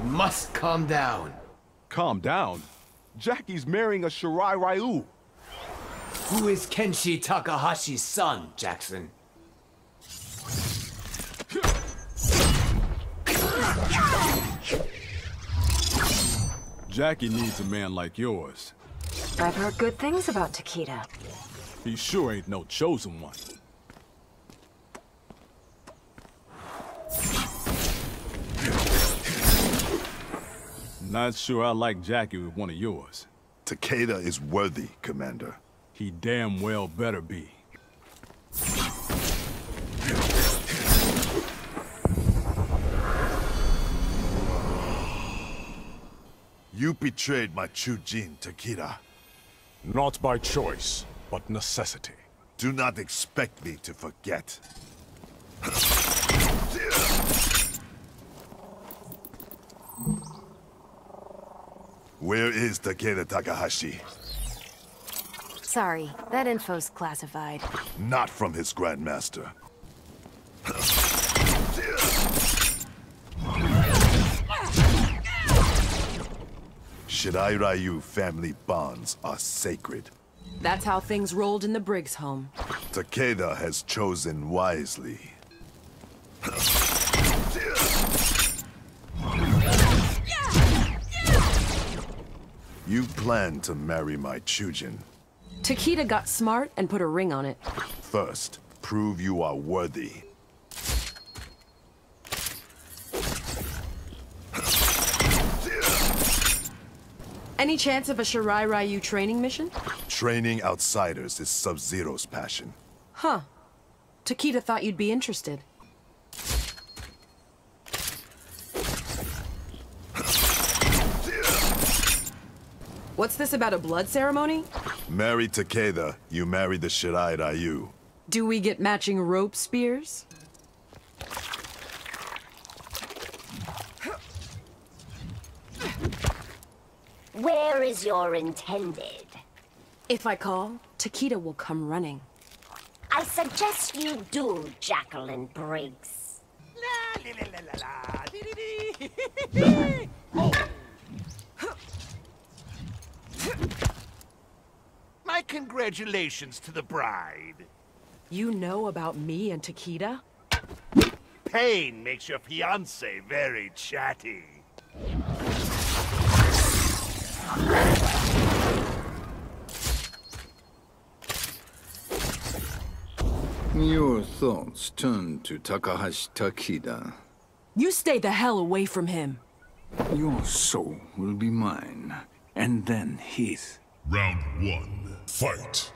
must calm down. Calm down. Jackie's marrying a Shirai Ryu. Who is Kenshi Takahashi's son, Jackson? Jackie needs a man like yours. I've heard good things about Takeda. He sure ain't no chosen one. Not sure I like Jackie with one of yours. Takeda is worthy, Commander. He damn well better be. You betrayed my Chunin, Takeda. Not by choice, but necessity. Do not expect me to forget. Where is Takeda Takahashi? Sorry, that info's classified. Not from his Grandmaster. Shirai Ryu family bonds are sacred. That's how things rolled in the Briggs home. Takeda has chosen wisely. You plan to marry my Chunin. Takeda got smart and put a ring on it. First, prove you are worthy. Any chance of a Shirai Ryu training mission? Training outsiders is Sub-Zero's passion. Huh. Takeda thought you'd be interested. What's this about a blood ceremony? Marry Takeda, you marry the Shirai Ryu. Do we get matching rope spears? Where is your intended? If I call, Takeda will come running. I suggest you do, Jacqueline Briggs. My congratulations to the bride. You know about me and Takeda? Pain makes your fiance very chatty. Your thoughts turn to Takahashi Takeda. You stay the hell away from him. Your soul will be mine, and then his. Round one, fight.